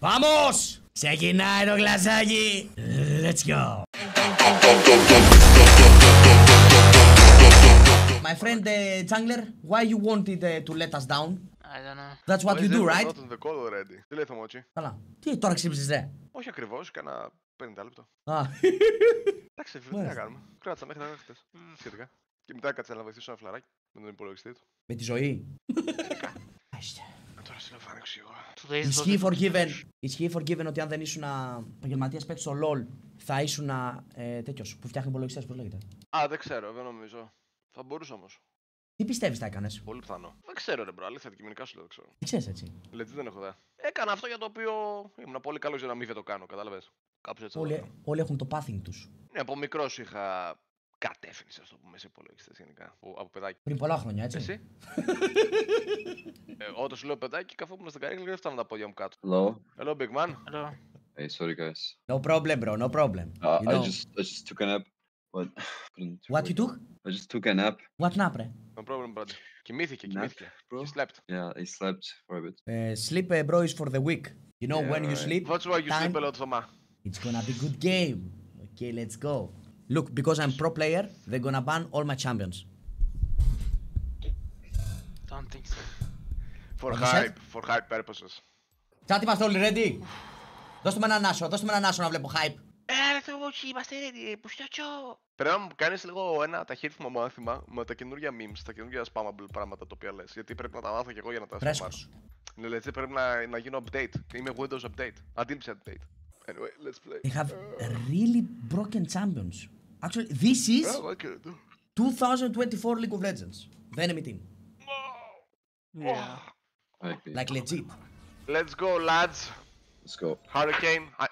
Vamos! Ξεκινάει το γλασάκι! Let's go! My friend uh, Jungler, why you wanted uh, to let us down? I don't know. That's what you do, right? Not on the call already. Τι λέει Θωμότσι; Καλά. Τι τώρα ξύπνησες ρε; Όχι ακριβώς, κάνα 50 λεπτό. Α, Εντάξει, φίλε, τι να Μάλιστα. κάνουμε. Κράτησα μέχρι να είναι χτες. Σχετικά. Και μετά έκατσα να βοηθήσω ένα φλαράκι με τον υπολογιστή του. με τη ζωή. Άιστε. Ε, Τώρα σε λέω φάνε εγώ. Today's Ισχύει Dota forgiven. Ισχύει forgiven ότι αν δεν ήσουν επαγγελματίας παίκτης στο LOL, θα ήσουν ε, τέτοιος που φτιάχνει υπολογιστές, πώς λέγεται. Α, δεν ξέρω, δεν νομίζω. Θα μπορούσα όμως. Τι πιστεύεις θα έκανες; Πολύ πιθανό. Δεν ξέρω, ρε μπρο, αλήθεια, αντικειμενικά σου λέω, δεν ξέρω. Τι ξέρεις έτσι; Legit δεν έχω ιδέα. Έκανα αυτό για το οποίο ήμουν πολύ καλός για να μην δεν το κάνω, κατάλαβες. Κάπως έτσι. θα το Όλοι, κάνω. όλοι έχουν το pathing τους. Ναι, από μικρός είχα κατεύθυνση, α το πούμε, σε υπολογιστέ γενικά. Από, από παιδάκι. Πριν πολλά χρόνια, έτσι. Εσύ. ε, όταν σου λέω παιδάκι, καθόμουν στην καρέκλα και δεν φτάνουν τα πόδια μου κάτω. Hello. Hello, big man. Hello. Hey, sorry guys. No problem, bro. No problem. Uh, You I know. just I just took a nap, but couldn't. What you wake took? up. I just took a nap. What nap, ρε. No problem, brother. Κοιμήθηκε, Nap, κοιμήθηκε. bro. He slept. Yeah, I slept for a bit. Uh, sleep, uh, bro, is for the weak. You know, Yeah, when you right. sleep, That's why you time, sleep a lot, Θωμά. it's gonna be good game. Okay, let's go. Look, because I'm pro player, they're gonna ban all my champions. Don't think so. For What you said? hype, for hype purposes. Chat, είμαστε όλοι ready; Δώστε μου έναν άσο, δώστε μου έναν άσο να βλέπω hype. Ε, ρε Θεότσι, είμαστε ready, πουστιότσο. Πρέπει να μου κάνεις λίγο ένα ταχύρυθμο μάθημα με τα καινούργια memes, τα καινούργια spammable πράγματα τα οποία λες. Γιατί πρέπει να τα μάθω και εγώ για να τα Φρέσκος. σπαμάρω. Ναι, δηλαδή πρέπει να, να γίνω update. Είμαι Windows update. Αντίληψη update. Anyway, let's play. They have really broken champions. Actually, this is 2024 League of Legends, the enemy team. No. Yeah. Like legit. Let's go, lads. Let's go. Hurricane, I,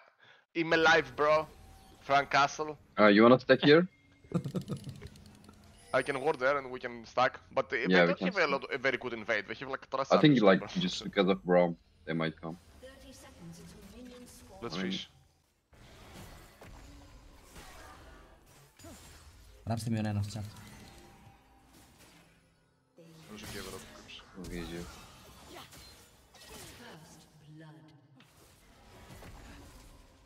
I'm alive, bro. Frank Castle. Uh, you wanna stack here? I can ward there and we can stack, but they yeah, don't have a, lot, a, very good invade. They have like trust. I think like just because of bro, they might come. Let's I mean, fish. I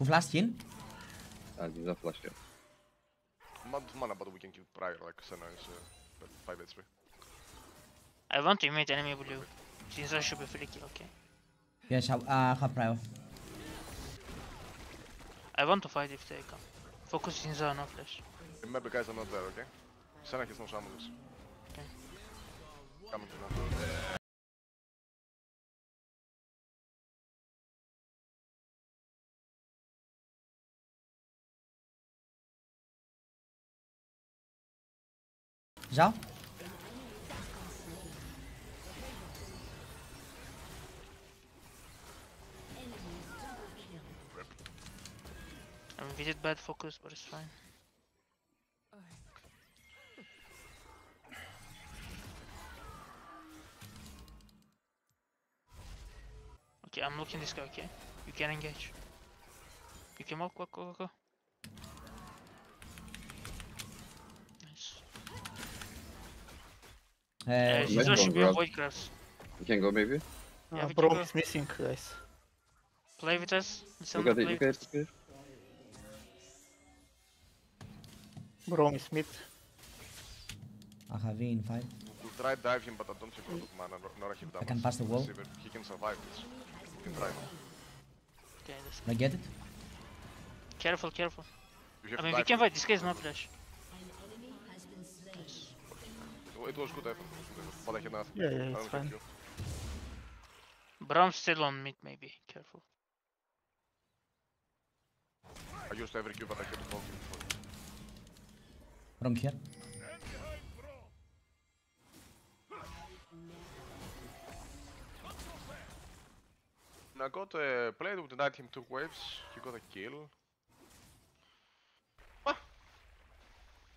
flash him. I can prior, like 5 I want to meet enemy blue. Since I should be flicky, okay. Yes, I have prior. I want to fight if they come. Focus Sinza, no flash. Remember guys, I'm not there, okay? Senna has no summons. Okay. Coming to now. Zhao? I mean, we did bad focus, but it's fine. Okay, I'm looking this guy, okay? You can engage. You can walk, walk, go, go, go. Nice. Uh, Ε, she- Zinzo Let's should go, be grab. avoid grass. You can go maybe. Yeah, Uh, we can Braum go. is missing, guys. Play with us. Listen, Look at it, play look with at us. it. Look at it. Braum is mid. I have in five. We'll try dive him, but I don't have a lot of mana, nor- nor I have damage. can pass the wall. He can survive this. We can. Okay, I get it. Careful, careful. I mean, we can him. fight. This guy is no flash. Nice. It was good effort. it was But I had nothing. Yeah, yeah, it's don't have fine. Q. Still on mid, maybe. Careful. I used every Q, but I couldn't hold him before. From here. I got a blade would denied him two waves, he got a kill. Ah!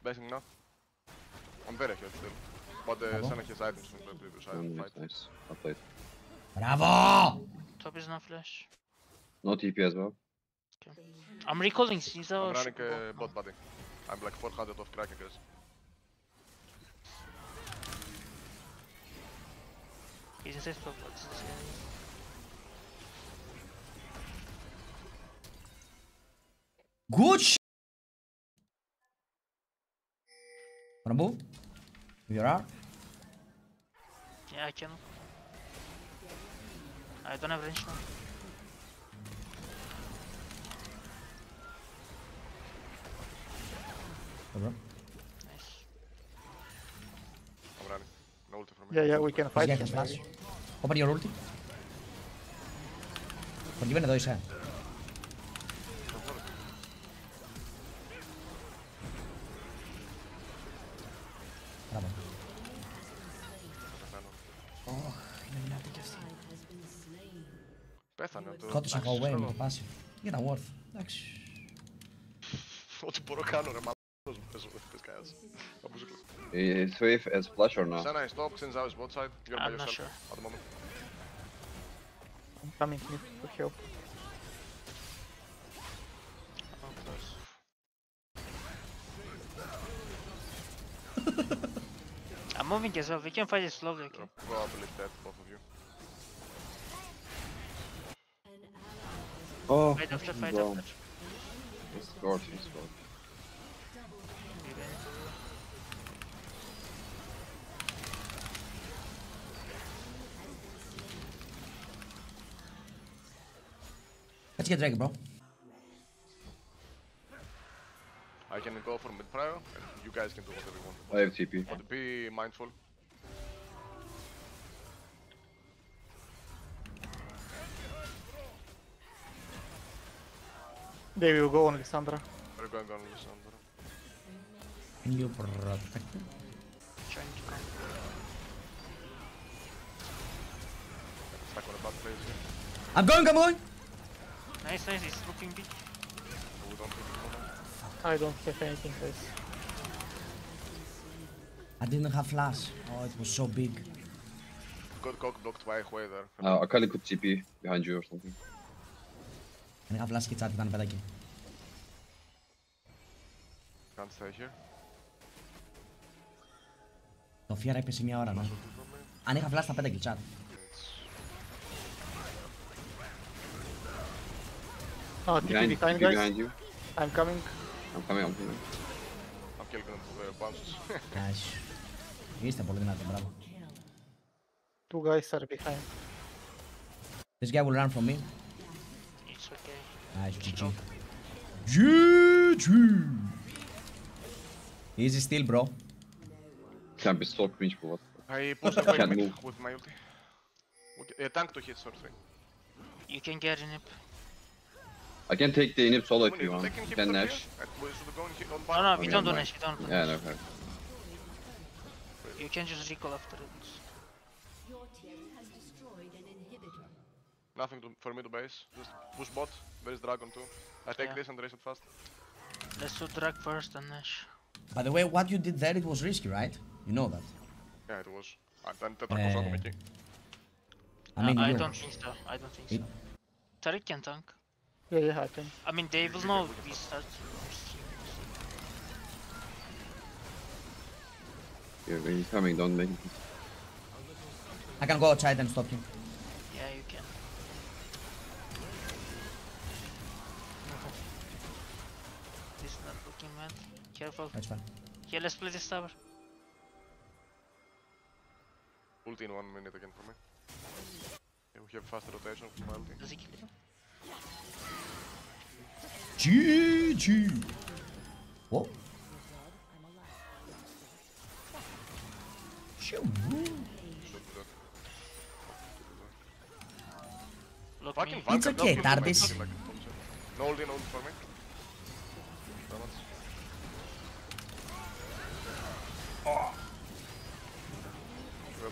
Basing now. I'm very healed still. But uh, Senna has items from the previous item fight. Nice, well played. Bravo! Top is not flash. No TP as well. Okay. I'm recalling since I'm running uh, bot buddy. I'm like 400 of crack, I guess. He's inside top, Good sh Wanna move? You are? Yeah, I can. I don't have range now. Nice. I'm running. No ulti from me. Yeah, yeah, we can fight. Open your ulti. Forgive me, doy, sir. Σκότωσα εντάξει, εγώ away με ξέρω. το passive. Ήταν worth. Εντάξει. Ό,τι μπορώ κάνω ρε μαλάκος μου πες πες κανένας. Θα μου ζούκλω. Is Swift as flash or not? Σένα η stop, since I was bot side, you're by I'm not yourself sure. at the moment. I'm coming mid to help. Oh, close. I'm moving as well. We can fight it slowly, okay? You're probably dead, both of you. Oh, Fight after, fight bro. after. He's scored, he scored. We win. Let's get Drake, bro. I can go for mid prior, and you guys can do whatever you want. I have TP. But be mindful. They will go on Lissandra. We're going on Lissandra. Can you protect him? Trying to come. Stuck on a bad place here. I'm going, I'm going! Nice, nice. He's looking big. So we don't take it from them. I don't have anything, guys. I didn't have flash. Oh, it was so big. Got cock blocked by way there. Uh, Akali could TP behind you or something. Αν είχα flash και chat ήταν παιδάκι. Can't stay here. Το Fiora έπεσε μια ώρα, ναι. From me. Αν είχα flash θα πέταγε chat. Oh, TP Behind, behind, TP guys. behind you. I'm coming. I'm coming, I'm coming. I'm killing them with their bounces. Nice. Είστε πολύ δυνατοί, μπράβο. Two guys are behind. This guy will run from me. It's. Nice, GG. GG! Easy still, bro. Can't be so cringe for what. I pushed away Can't mid move. with my ulti. Okay, uh, tank to hit sort of thing. You can get in it. I can take the inhib solo if you want. take Can from Nash. We should go in hit No, no, we don't do never Nash. We don't do Yeah, no, okay. You can just recall after it. Your team has destroyed an inhibitor. Nothing to, for me to base. Just push bot. There is dragon too. I take yeah. this and race it fast. Let's do drag first and Nash. By the way, what you did there, it was risky, right? You know that. Yeah, it was. And Tetra was uh, automatic. I mean, uh, I don't think so. I don't think it... so. Taric can tank. Yeah, yeah, I can. I mean, they will know we start. Yeah, when he's coming, don't make it. I can go outside and stop him. Careful. That's fine. Here, let's play this tower. Ulti in one minute again for me. Yeah, we have faster rotation from my ulti. Does he kill you? GG! What? Shoo. Should do that. Look Fucking me. Vanguard, It's okay, Tardis. fucking like a bullshit. No ulti, no ulti for me.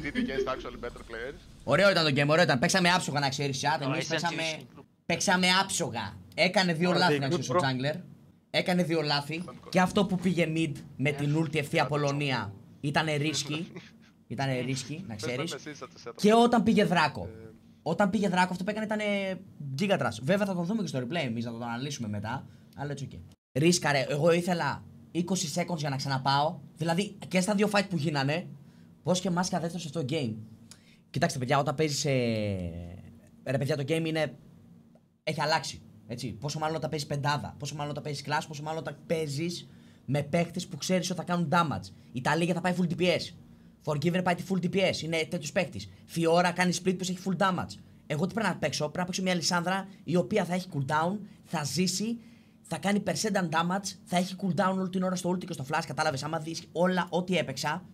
gonna play indeed against actually better players, Ωραίο ήταν το game, ωραίο ήταν. Παίξαμε άψογα να ξέρεις, chat. Oh, Εμείς I sent you παίξαμε, this in group. παίξαμε άψογα. Έκανε δύο Are λάθη they να good, ξέρεις ο bro? Jungler. έκανε δύο λάθη. Και αυτό που πήγε mid με την ulti ευθεία Πολωνία ήταν ρίσκι. Ήταν ρίσκι, να Πες με ξέρεις. εσείς, θα το setup. Και όταν πήγε δράκο. Όταν πήγε δράκο, αυτό που έκανε ήταν giga Βέβαια θα τον δούμε και στο replay εμείς, να τον αναλύσουμε μετά. Αλλά έτσι, okay. Ρίσκαρε, εγώ ήθελα 20 seconds για να ξαναπάω. Δηλαδή και στα δύο fight που γίνανε, πώ και μάσκα δεύτερο σε αυτό το game. Κοιτάξτε, παιδιά, όταν παίζεις. Ε... Ρε, παιδιά, το game είναι. Έχει αλλάξει. Έτσι. Πόσο μάλλον όταν παίζεις πεντάδα, πόσο μάλλον όταν παίζεις clash, πόσο μάλλον όταν παίζεις με παίχτες που ξέρεις ότι θα κάνουν damage. Η Ταλίγια θα πάει full DPS. Forgiven πάει τη full DPS. Είναι τέτοιος παίχτης. Fiora κάνει split που έχει full damage. Εγώ τι πρέπει να παίξω, πρέπει να παίξω μια Λισάνδρα η οποία θα έχει cooldown, θα ζήσει, θα κάνει percent damage, θα έχει cooldown όλη την ώρα στο ulti και στο flash. Κατάλαβες, άμα δεις όλα ό,τι έπαιξα,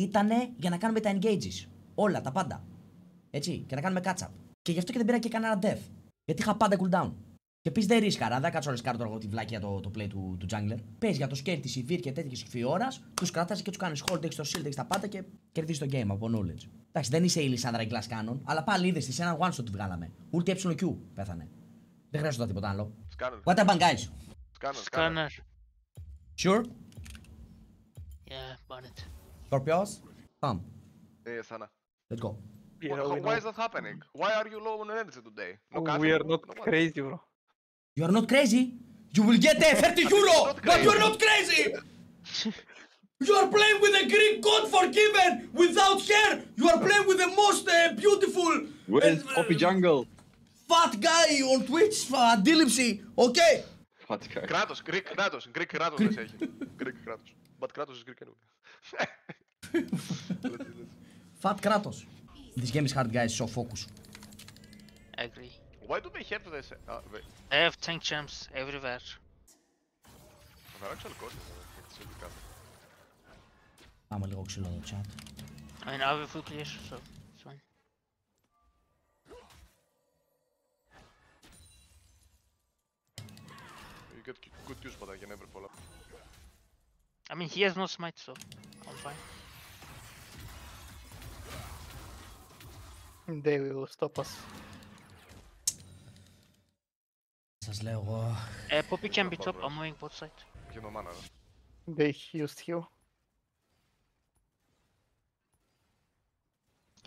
ήτανε για να κάνουμε τα engages. Όλα, τα πάντα. Έτσι, και να κάνουμε catch up. Και γι' αυτό και δεν πήρα και κανένα death. Γιατί είχα πάντα cooldown. Και επίσης δεν ρίσκαρα, δεν κάτσω ρίσκαρα τώρα εγώ τη βλάκια το, το play του, του jungler. Παίζει για το scale της Ivir και τέτοιες φιόρα, τους κρατά και τους κάνεις hold, έχεις το shield, έχεις τα πάντα και κερδίζεις το game από knowledge. Εντάξει, δεν είσαι η Λισάνδρα η Glass Cannon, αλλά πάλι είδες τη ένα one shot τη βγάλαμε. Ulti EQ πέθανε. Δεν χρειάζεται τίποτα άλλο. Σκάνερ. What happened, guys? Σκάνερ. σκάνερ. Scanner. Sure? Yeah, bought it. Scorpios? Come, Ε, Θάνα. let's go. Yeah, Why- we Why know. is that happening? Why are you low on energy today? No we coffee? are not No what? crazy, bro. You are not crazy? You will get a 30 euro, not but you are crazy. not crazy! You are playing with a Greek god forgiven without hair! You are playing with the most uh, beautiful Where's uh, Poppy Jungle? fat guy on Twitch, uh, αντίληψη, okay? Fat guy. Κράτος, Greek κράτος, Greek κράτος δεν σε έχει. Greek κράτος. But κράτος is Greek anyway. Let's see, let's see. Fat Kratos. This game is hard guys, so focus. Agree. Why do they have this? Ah, wait. I have tank champs everywhere. They're actually good. It's really good. Πάμε λίγο ξύλο το chat. I mean, I have a full clear, so it's fine. You get good use, but I can never follow. I mean, he has no smite, so I'm fine. They will stop us. Uh, Poppy can be top, I'm moving both side. Give him mana. They used heal.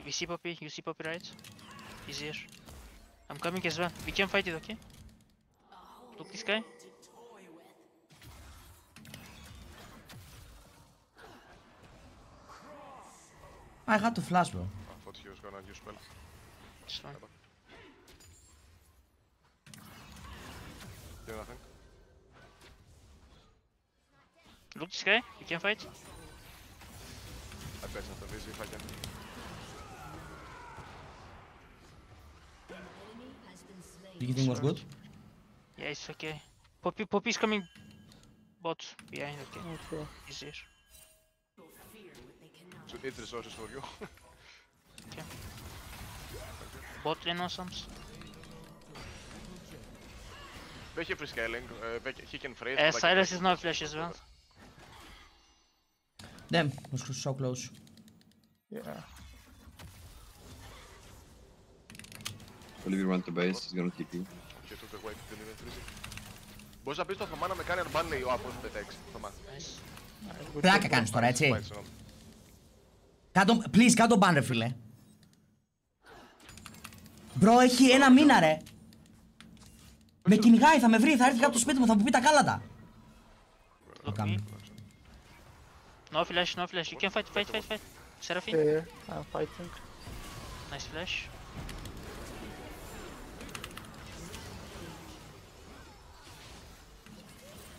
You see Poppy, you see Poppy right? He's here. I'm coming as well. We can fight it, okay? Look this guy. I had to flash bro. I thought he was gonna use spell. It's fine. Do nothing. Look this guy, we can fight. I bet not the if I can. Enemy has been slain. Do you think it was good? Yeah, it's okay. Poppy, Poppy's coming bot behind, okay? Okay. He's here. eight resources for you. okay. Bot lane awesome. Becky free scaling, uh, he can free. Uh, Cyrus is not flash as well. Damn, was so close. Yeah. Oliver run to base, he's gonna TP. Μπορείς να πεις στο Θωμά να με κάνει unbanlay ο Apple detect, Θωμά. Πλάκα κάνεις τώρα, έτσι. Πάει, συγγνώμη. Κάτω, please, κάτω ban ρε φίλε. Μπρο, έχει ένα μήνα ρε. Με κυνηγάει, θα με βρει, θα έρθει κάτω στο σπίτι μου, θα μου πει τα κάλατα. Look Come. me. No flash, no flash. You can fight, fight, fight, fight. Seraphine. Yeah, yeah, I'm fighting. Nice flash.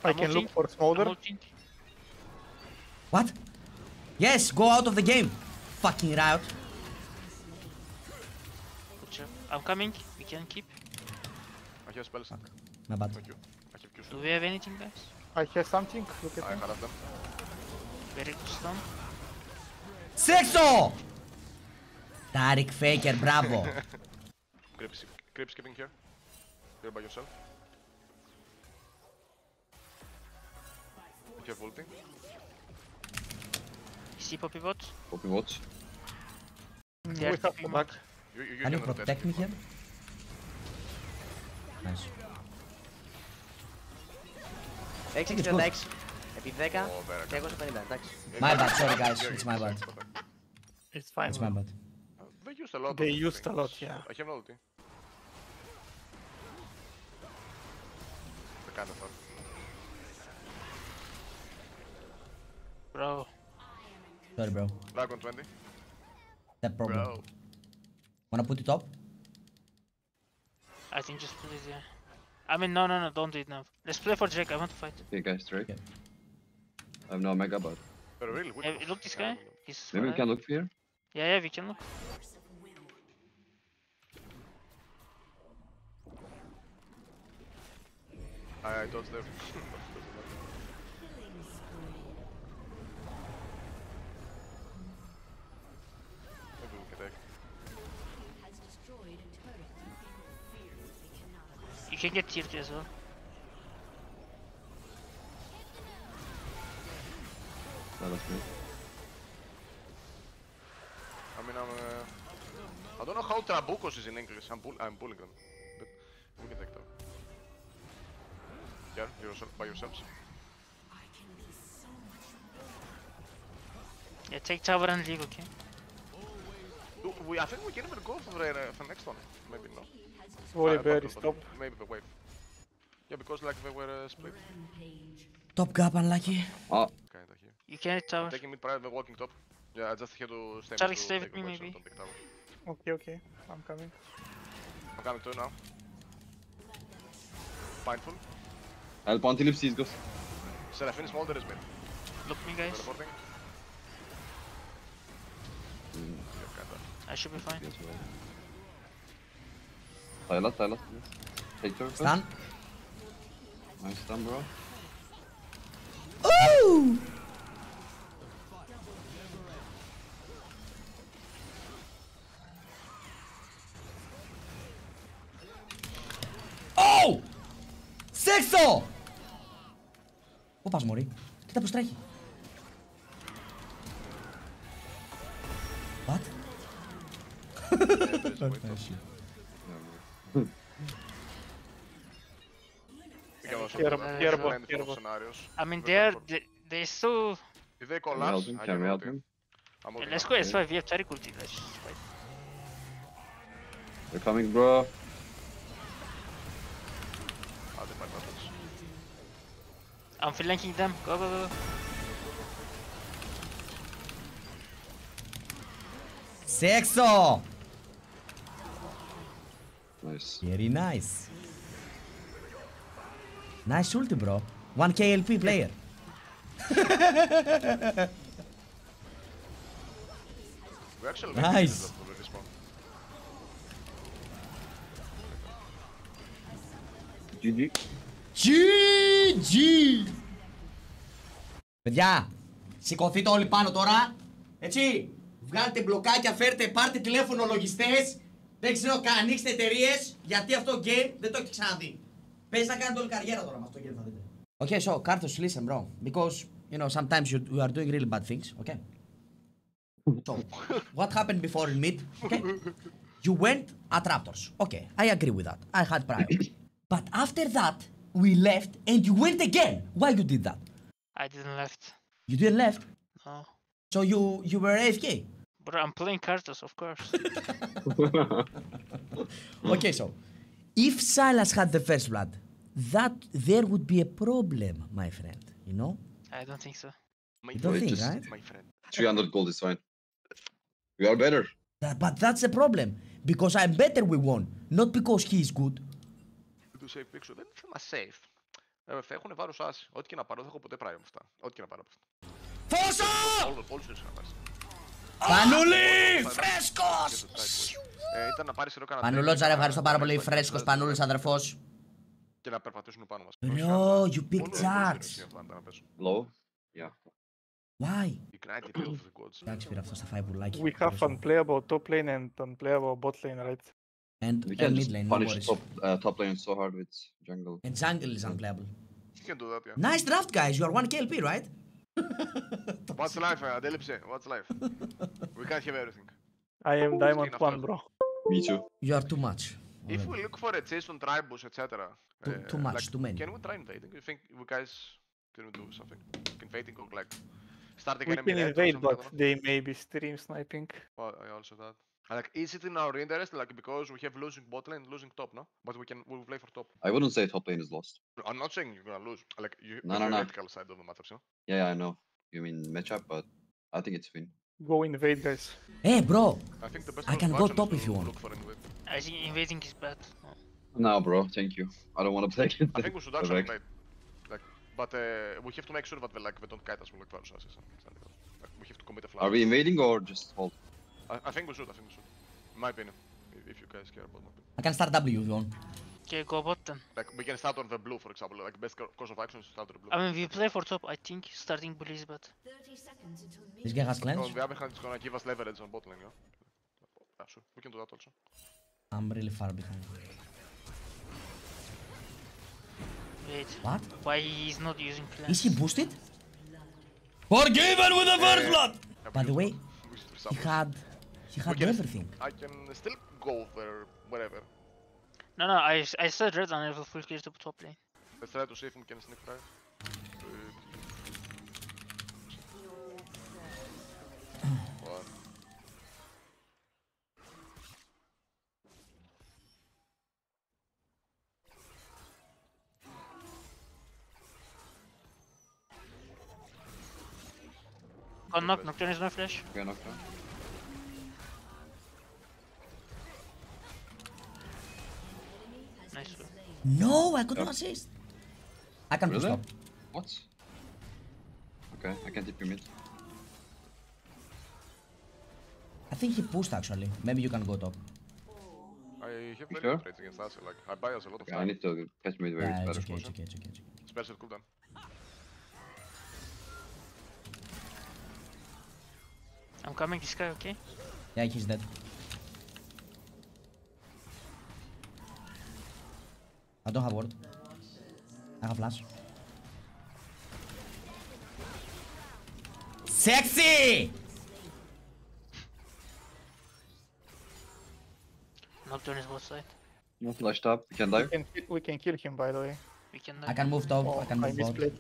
I I'm can ulting. look for I'm smolder. ulting. What? Yes, go out of the game. Fucking riot. Good job. I'm coming. We can keep. I have spells. My bad. Thank you. I have Qs. Do we have anything, guys? I have something. Look at I me. have them. Very good stun. Σέξο! Τάρικ Φέικερ, μπράβο. Creeps, creeps keeping here. You're by yourself. You have ulting. You see Poppy bot? Poppy watch. Mm, They are We have to keeping back. You, you, you Can you rotate. protect me here? Nice. 666 επί 10 Ω, πέρα, και 250, εντάξει. My bad, sorry guys, it's my bad. It's fine. It's my bad. They used a lot. They of these used a lot, things. yeah. I have no ulti. Δεν κάνετε αυτό. Bro. Sorry bro. Dragon 20. That problem. Bro. Wanna put it up? I think just put it there. I mean, no, no, no, don't do it now. Let's play for Jack. I want to fight. Okay, guys, Drake. Okay. I have no mega, but But really, which Yeah, look this guy. I don't know. He's maybe we can look here. Yeah, yeah, we can look. I, I dodged there. can get tier 2 as well. That was me. I mean, I'm. Uh, I don't know how Trabucos is in English. I'm, pull, I'm pulling them. But we can take them. Yeah, yourself, by yourselves. Yeah, take tower and leave, okay? Do we, I think we can even go for the, uh, for the next one. Maybe not. Sorry, very but- but stop. Maybe the wave. Yeah, because like they were uh, split. Top gap unlucky. Oh, Kinda here. You can hit tower. Taking mid private, walking top. Yeah, I just had to stay Charlie, to stay with me, the wave, so maybe. don't take tower. Okay, okay. I'm coming. I'm coming to now. Mindful. help until he sees Ghost. Seraphine Smolder is mid. Look me, guys. Teleporting. Mm, I should be fine. Θα έλα, θα έλα. Σταν. Μάι σταν, bro. Ου! Σέξο! Πού πας, μωρί. Κοίτα πως τρέχει. What? Ε, yeah. for bot. scenarios. I mean, We they're can for- they, they so. If they Can we collapse, help him? I Can we help ulti. him? I'm Yeah, ulting let's now. go S5. We have Tariq ulti. Let's just fight. They're coming, bro. I'll take my buttons. I'm flanking them. Go, go, go. Σέξο! Nice. Very nice. Nice ulti, bro. 1 KLP player. We actually Nice. nice. for the respawn. GG. GG! Παιδιά, σηκωθείτε όλοι πάνω τώρα. Έτσι. Βγάλτε μπλοκάκια, φέρτε, πάρτε τηλέφωνο λογιστές. Δεν ξέρω, κα- ανοίξτε εταιρείες γιατί αυτό το game δεν το έχετε ξαναδεί. Να κάνει όλη καριέρα τώρα με αυτό και θα δείτε. Okay, so Karthus, listen, bro. Because you know sometimes you, you are doing really bad things, okay? So, what happened before in mid? Okay, you went at Raptors. Okay, I agree with that. I had prior, but after that we left and you went again. Why you did that? I didn't left. You didn't left. No. So you you were AFK. But I'm playing Karthus, of course. okay, so if Sylas had the first blood, that there would be a problem, my friend. You know? I don't think so. My you don't think, just, right? My friend. 300 gold is fine. We are better. That, but that's the problem. Because I'm better, we won. Not because he is good. Το safe picture δεν είναι θέμα safe. Ε, θα έχουν βάρος άση. Ό,τι και να πάρω, δεν έχω ποτέ πράγμα αυτά. Ό,τι και να πάρω από αυτά. Φώσο! Όλους τους να πάρεις. Πανούλη! Φρέσκος! Το type boy. Ε, ήταν να πάρεις εδώ κανένα Πανουλότσα, ρε, τρέχει, ευχαριστώ να- πάρα να πολύ. έχει Φρέσκος, να- Πανούλης, αδερφός. Και να περπατήσουν πάνω μας. Bro, Όχι you άλλα. Μόνο pick όλους charts. είναι αυτά να παίζουν. Low. Yeah. Why? Ignite the will of the gods. Εντάξει, πήρα αυτό στα φάει πουλάκι. We have unplayable top lane and unplayable bot lane, right? And, We and can mid just lane, no punish worries. top, uh, top lane so hard with jungle. And jungle is unplayable. You can do that, yeah. Nice draft, guys. You are 1 KLP, right? What's life, man? αντέλειψε. What's life? We can't have everything. I am diamond 1, bro. Me too. You are too much. If we look for a chase on tribus, etc. Too- uh, too much, like, too many. Can we try invading? You think you guys Can we do something? Invading or like starting We enemy can red or invade, but they may be stream sniping. Well, I also that. And, Like, is it in our interest? Like, because we have losing bot lane, losing top, no? But we can we will play for top. I wouldn't say top lane is lost. I'm not saying you're gonna lose. Like, you No, the no, no. theoretical side of the matters, you know? Yeah, yeah, I know. You mean matchup, but I think it's Finn. Go invade, guys. Ε, bro, I think the best I can go top if you want. Look for invade. I think invading is bad. No. No, bro, thank you. I don't want to play it. I think we should actually invade. Like, but uh, we have to make sure that they, like, they don't kite us with like virus asses something like that. We have to commit a flash. Are we invading or just hold? I, I think we should, I think we should. In my opinion. If, if you guys care about my opinion. I can start W if you want. Okay, go bot then. Like, we can start on the blue, for example. Like, best co- course of action is to start on the blue. I mean, we play for top. I think starting blue is bad. 30 seconds until This guy has on cleanse. the other hand, it's gonna give us leverage on bot lane, yeah? Yeah, sure. We can do that also. I'm really far behind. Wait, What? why he is not using Is cleanse? he boosted? Forgiven with the first blood! Yeah, By we the use way, bot. We use he support. had... He had can- everything. I can still go there, wherever. No, no, I, I said red and I will full clear to top lane. Let's try to see if we can sneak right. One. Got knock, Nocturne is no flash. Okay, knock Nice one. No, I got no assist. I can push Really? top. What? Okay, I can tip you mid. I think he pushed actually. Maybe you can go top. I have very Sure. good against us. Like, I buy us a lot of Okay, I need to catch mid where Yeah, it's it's better. okay, it's okay, it's okay, it's okay. Spells cooldown. I'm coming this guy, okay? Yeah, he's dead. I don't have word. I have flash. Sexy! Nocturne is bot side. No flashed up. We can We can, ki- we can kill him, by the way. We can I can move top, Oh, I can I move bot. misplayed.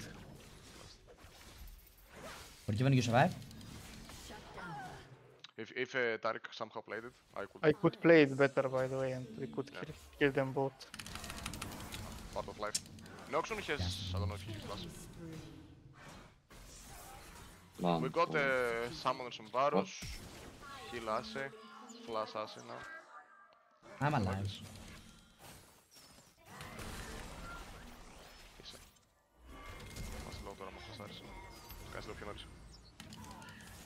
Forgiven, you survive? If if uh, Taric somehow played it, I could. I could play it better, by the way, and we could Yeah. kill, kill them both. Part of life. Noxon has. I don't know if he used flash. Man. We got uh, summon some Varus. Heal Ase. Flash Ase now. I'm alive. Είσαι. Μας λέω τώρα μας άρεσε. Κάνεις το πιο νωρίς.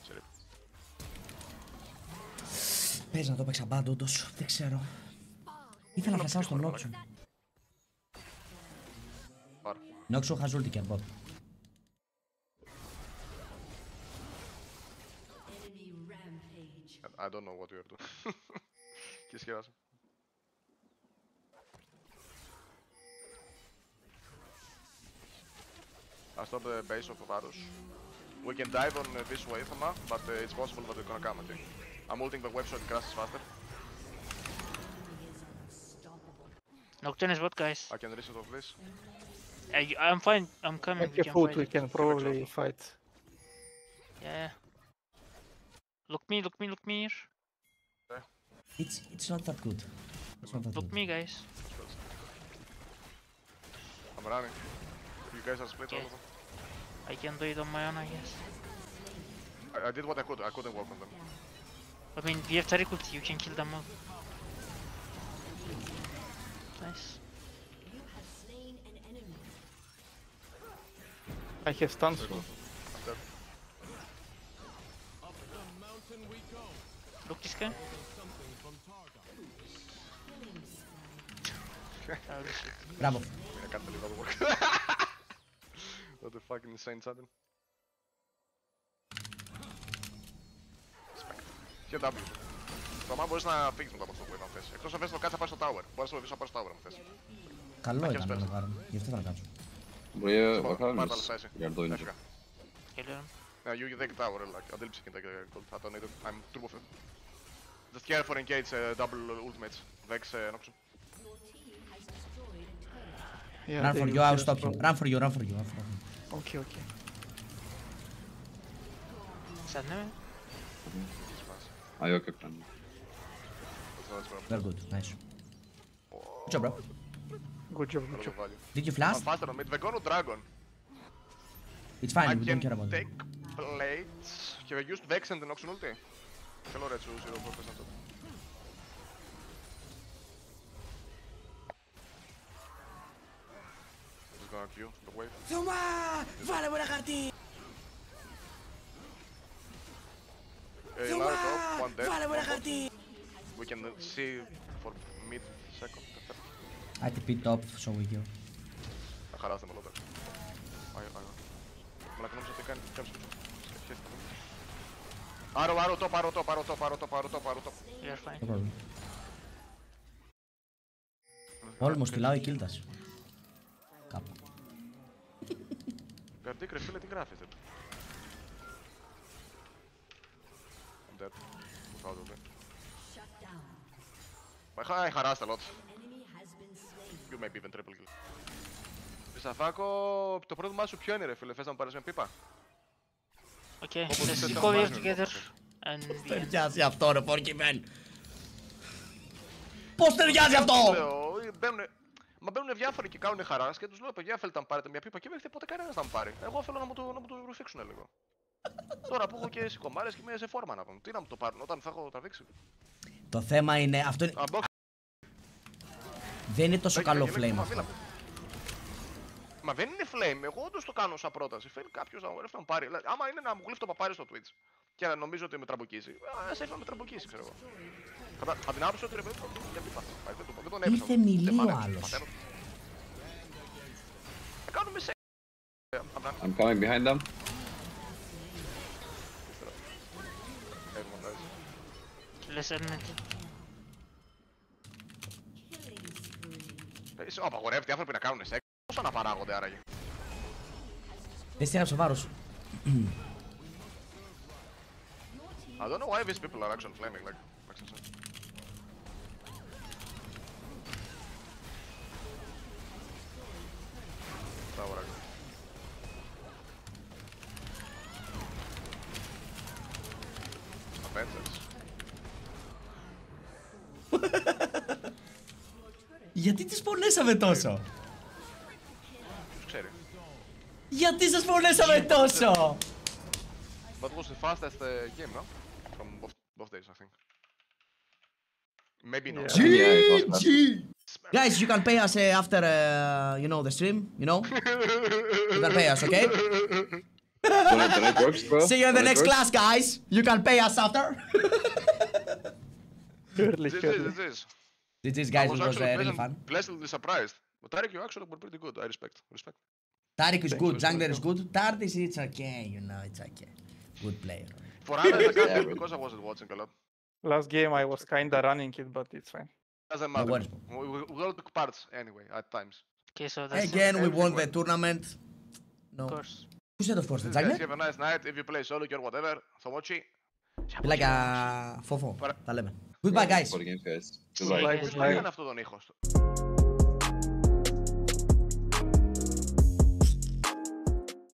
Σε ρίπ. Πες να το παίξα μπάντ, όντως. Δεν ξέρω. Ήθελα να φλασάω στον Νόξο. Πάρε. Νόξο has ulti care bot. enemy rampage. I- I don't know what you're doing. Και σχεδάσαι. I stop the base of Varus. We can dive on uh, this wave, Ama, but uh, it's possible that they're gonna come, I think. I'm ulting the wave so it crashes faster. Nocturne is bot, guys. I can reset of this. I, I'm fine. I'm coming. And We can food, fight we can probably fight. Yeah. Look me, look me, look me here. It's, it's not that good. It's not that Look good. me, guys. I'm running. You guys are split all of them. I can do it on my own, I guess. I, I did what I could. I couldn't work on them. I mean, we have Taric ulti. You can kill them all. Nice. I have stuns. I'm dead. Look this guy. Oh, this shit. Μπράβο. I can't believe that worked. what the fucking insane sudden. Respect. Και W. Το άμα μπορείς να φύγεις μετά από αυτό που ήταν θες. Εκτός αν θες το κάτσε να πάρεις στο tower. Μπορείς να βοηθήσω να πάρεις στο tower αν θες. Καλό Έχεις ήταν να το πέσει. πάρω. Γι' αυτό θα το κάτσω. Bro, yeah, Πάρε what τα happens? λεφτά εσύ. We are doing it. Έφυγα. Kill him. Ναι, you you take the tower, like, αντίληψη και take the gold. I don't need it. I'm turbo fit. Just care for engage uh, double ultimates. Vex, uh, Noxus. Your team has destroyed a turret. Yeah, Run they for will you, I'll kill us stop him. probably. Run for you, run for you, run for you. Okay, okay. Sad name? Ioka clan. Let's go, let's go. Very good, nice. Good job, bro. Good job, good Καλό job. το value. Did you I'm flash? faster on mid. They're going to dragon. It's fine, I we don't can care about it. take plates. Have you used Vex and the Noxon ulti? Hello, Retsu, 0%. Just gonna Q, the wave. Θωμά! Βάλε μου ένα χαρτί! Uh, Θωμά! Lara top, one dead. Βάλε μου ένα one bot. χαρτί! We can uh, see for mid second. I top, so we go. Θα χαλάσετε μόνο τώρα. Άγιο, άγιο. Μαλάκα νόμιζα ότι κάνει και άμψε. Άρω, άρω, top, άρω, top, άρω, top, άρω, top, άρω, top, άρω, top. You're fine. Όλμος κυλάω η κίλτας. Κάπου. Γκαρντίκ ρε φίλε τι γράφεις ρε. I'm dead. Without ult. A lot. Enemy has been slain. You maybe even triple kill. Σαφάκο, το πρώτο μάτι σου ποιο είναι ρε φίλε, θες να μου πάρεις μια πίπα; Okay, Όπως let's θες να go here βάζεις, together όπως. and begin. Ταιριάζει αυτό ρε Pokemon! Πώς ταιριάζει αυτό! Λέω, ε, μπαίνουνε, μα μπαίνουν διάφοροι και κάνουν χαράς και τους λέω παιδιά θέλετε να πάρετε μια πίπα και δεν έχετε ποτέ κανένας να μου πάρει. Εγώ θέλω να μου το, να μου το ρουφήξουν λίγο. Τώρα που έχω και σηκωμάρες και είμαι σε φόρμα να πούμε. Τι να μου το πάρουν όταν θα έχω τραβήξει; Το θέμα είναι, αυτό είναι, Unbox. Δεν είναι τόσο Μπέκε, καλό μπέκε, flame μα αυτό. μίλα. Μα δεν είναι flame, εγώ όντως το κάνω σαν πρόταση. Φέρει κάποιος να μου έρθει να μου πάρει. Δηλαδή, άμα είναι να μου γλύφει το παπάρι στο Twitch και να νομίζω ότι με τραμποκίζει, ας έρθει να με τραμποκίσει, ξέρω εγώ. Κατά, από την άποψη ότι ρε παιδί, γιατί πάθω, πάει, δεν το- δεν τον έπεισα. Ήρθε Δεν μιλή μ' ο άρεσε, άλλος. πατέρα. Θα κάνουμε σε... Ε, απ' την άλλη, I'm coming behind them. everyone dies. Let's end it. Ε, σε- Απαγορεύεται οι άνθρωποι να κάνουν σεξ. Πώς αναπαράγονται άραγε. Δεν στέγραψε ο βάρος. I don't know why these people are actually flaming like makes same toczą? Cztery. Ja ty ze one same toczą! But was the fastest uh, game, no? From both, both days, I think. Maybe not. Yeah. G. Yeah, Guys, you can pay us uh, after, uh, you know, the stream, you know? you can pay us, okay? See you in the, next class, guys. You can pay us after. Surely, surely. Did these guys was, was really fun? Pleasantly surprised. But Taric, you actually were pretty good. I respect. Respect. Taric is Thank good. Jungler is good. Tardis, it's okay. You know, it's okay. Good player. For Anna, I because I wasn't watching a lot. Last game I was kinda running it, but it's fine. Doesn't matter. We, all took parts anyway at times. Okay, so that's again we won the tournament. No. Of course. Who said of course? The Jungler. Have a nice night. If you play solo or whatever, Somochi. Like a fofo. Τα. Goodbye, guys. For the games, guys. Goodbye. Goodbye. Ποιος το έκανε αυτό τον ήχο.